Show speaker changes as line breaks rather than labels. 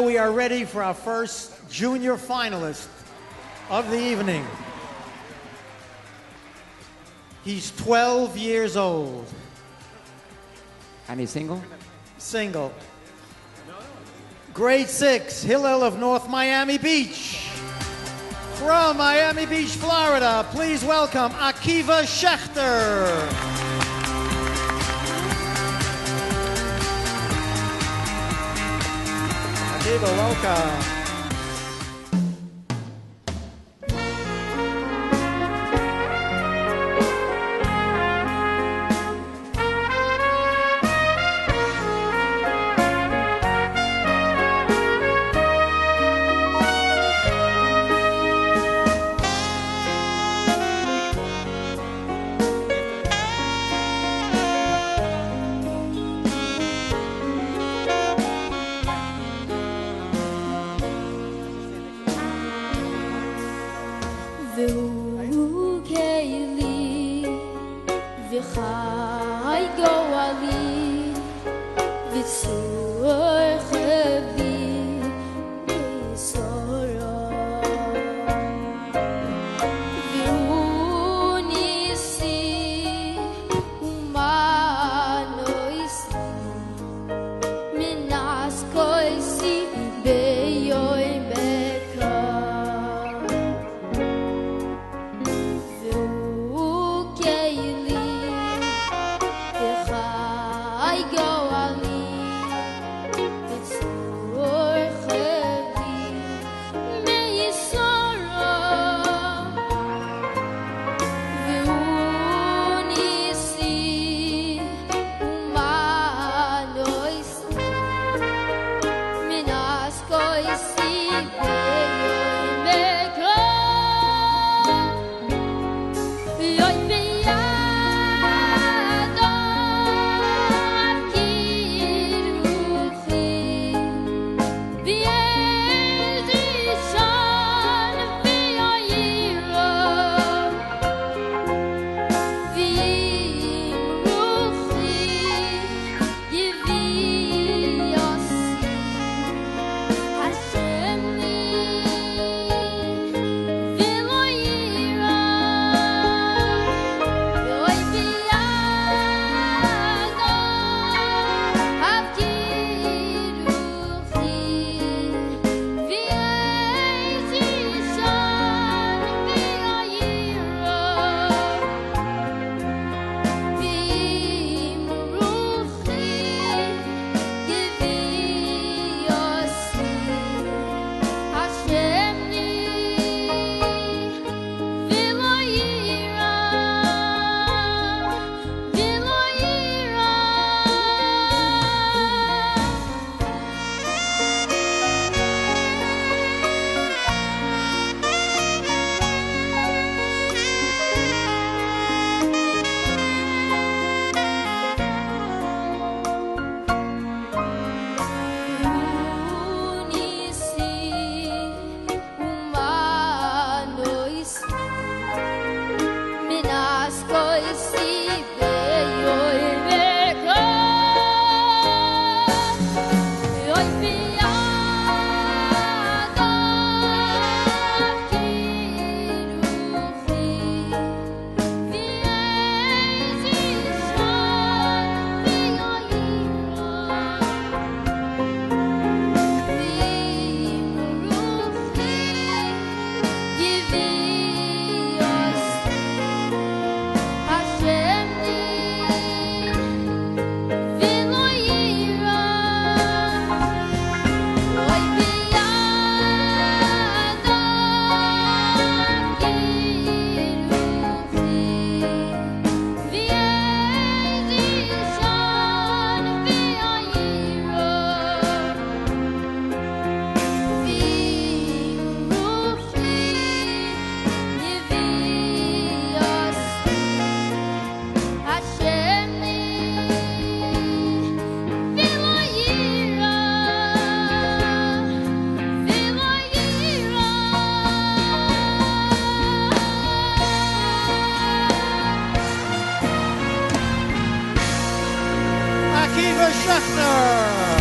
now we are ready for our first junior finalist of the evening. He's 12 years old,
And he's single?
single. Grade 6, Hillel of North Miami Beach. From Miami Beach, Florida, please welcome Akiva Schechter. Akiva, welcome.
I go, away leave it soon.
Akiva Schechter.